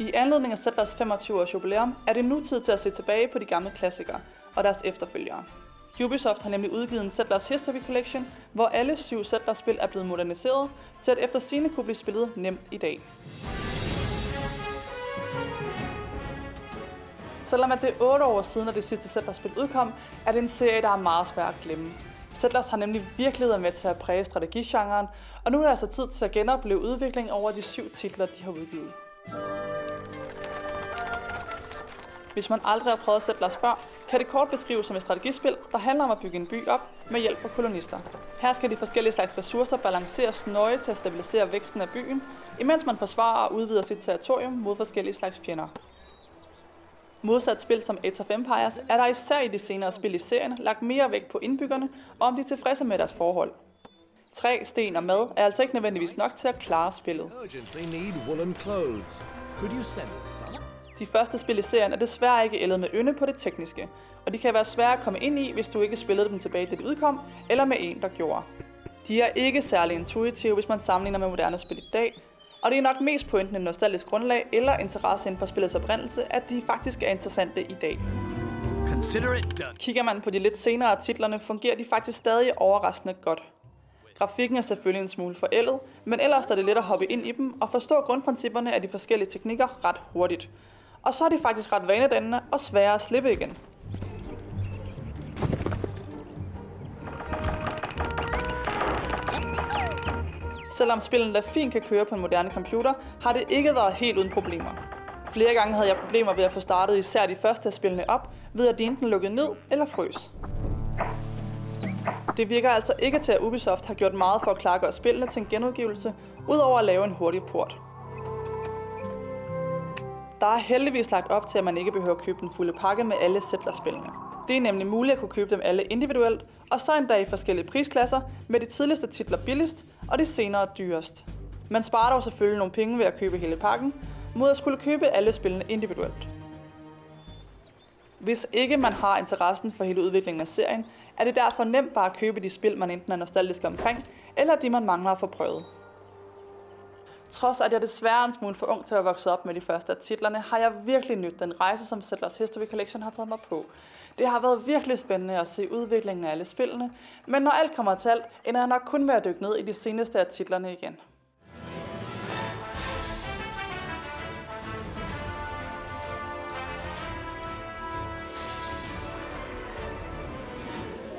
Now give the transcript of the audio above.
I anledning af Settlers 25 års jubilæum er det nu tid til at se tilbage på de gamle klassikere og deres efterfølgere. Ubisoft har nemlig udgivet en Settlers History Collection, hvor alle syv Settlers-spil er blevet moderniseret til at efter sine kunne blive spillet nemt i dag. Selvom at det er 8 år siden, at det sidste Settlers-spil udkom, er det en serie, der er meget svær at glemme. Settlers har nemlig virkelig været med til at præge strategigenren, og nu er det altså tid til at genopleve udviklingen over de syv titler, de har udgivet. Hvis man aldrig har prøvet Settlers før, kan det kort beskrives som et strategispil, der handler om at bygge en by op med hjælp fra kolonister. Her skal de forskellige slags ressourcer balanceres nøje til at stabilisere væksten af byen, imens man forsvarer og udvider sit territorium mod forskellige slags fjender. Modsat spil som Age of Empires er der især i de senere spil i serien lagt mere vægt på indbyggerne, og om de er tilfredse med deres forhold. Træ, sten og mad er altså ikke nødvendigvis nok til at klare spillet. De første spil i serien er desværre ikke ældet med ynde på det tekniske, og de kan være svære at komme ind i, hvis du ikke spillede dem tilbage, da de udkom, eller med en, der gjorde. De er ikke særlig intuitive, hvis man sammenligner med moderne spil i dag, og det er nok mest på enten en nostalgisk grundlag eller interesse inden for spillets oprindelse, at de faktisk er interessante i dag. Kigger man på de lidt senere titlerne, fungerer de faktisk stadig overraskende godt. Grafikken er selvfølgelig en smule forældet, men ellers er det let at hoppe ind i dem og forstå grundprincipperne af de forskellige teknikker ret hurtigt. Og så er det faktisk ret vanedannende og sværere at slippe igen. Selvom spillet der fint kan køre på en moderne computer, har det ikke været helt uden problemer. Flere gange havde jeg problemer ved at få startet især de første af spillene op, ved at de enten lukkede ned eller frøs. Det virker altså ikke til, at Ubisoft har gjort meget for at klargøre spillene til en genudgivelse, udover at lave en hurtig port. Der er heldigvis lagt op til, at man ikke behøver at købe den fulde pakke med alle Settler-spillene. Det er nemlig muligt at kunne købe dem alle individuelt, og så endda i forskellige prisklasser, med de tidligste titler billigst og de senere dyrest. Man sparer dog selvfølgelig nogle penge ved at købe hele pakken, mod at skulle købe alle spillene individuelt. Hvis ikke man har interessen for hele udviklingen af serien, er det derfor nemt bare at købe de spil, man enten er nostalgisk omkring, eller de man mangler at få prøvet. Trods at jeg desværre er en smule for ung til at vokse op med de første af titlerne, har jeg virkelig nyt den rejse, som Settlers History Collection har taget mig på. Det har været virkelig spændende at se udviklingen af alle spillene, men når alt kommer til alt, ender jeg nok kun ved at dykke ned i de seneste af titlerne igen.